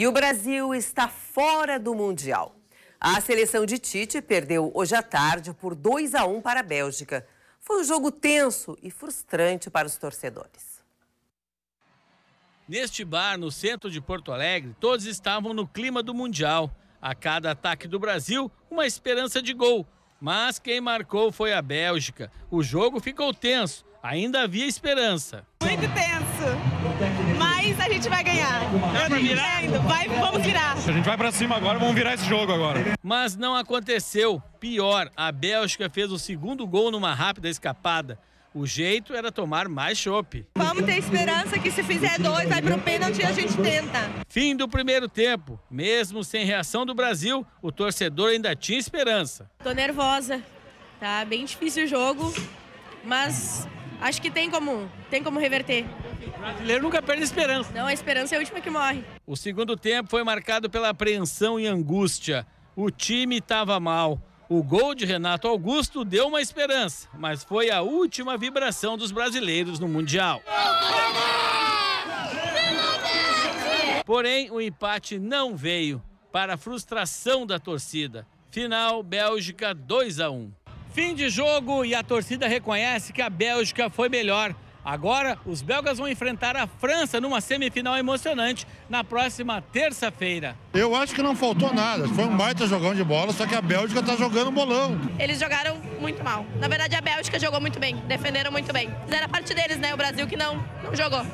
E o Brasil está fora do Mundial. A seleção de Tite perdeu hoje à tarde por 2 a 1 para a Bélgica. Foi um jogo tenso e frustrante para os torcedores. Neste bar, no centro de Porto Alegre, todos estavam no clima do Mundial. A cada ataque do Brasil, uma esperança de gol. Mas quem marcou foi a Bélgica. O jogo ficou tenso, ainda havia esperança. Muito tenso, gente vai ganhar. Vai, vamos virar. A gente vai para cima agora, vamos virar esse jogo agora. Mas não aconteceu. Pior, a Bélgica fez o segundo gol numa rápida escapada. O jeito era tomar mais chopp. Vamos ter esperança que se fizer dois, vai pro pênalti e a gente tenta. Fim do primeiro tempo. Mesmo sem reação do Brasil, o torcedor ainda tinha esperança. Tô nervosa. Tá bem difícil o jogo, mas acho que tem como, tem como reverter. O brasileiro nunca perde esperança. Não, a esperança é a última que morre. O segundo tempo foi marcado pela apreensão e angústia. O time estava mal. O gol de Renato Augusto deu uma esperança, mas foi a última vibração dos brasileiros no Mundial. Porém, o empate não veio, para a frustração da torcida. Final, Bélgica 2 a 1. Fim de jogo e a torcida reconhece que a Bélgica foi melhor. Agora, os belgas vão enfrentar a França numa semifinal emocionante na próxima terça-feira. Eu acho que não faltou nada. Foi um baita jogão de bola, só que a Bélgica está jogando bolão. Eles jogaram muito mal. Na verdade, a Bélgica jogou muito bem, defenderam muito bem. Fizeram a parte deles, né? O Brasil que não, não jogou.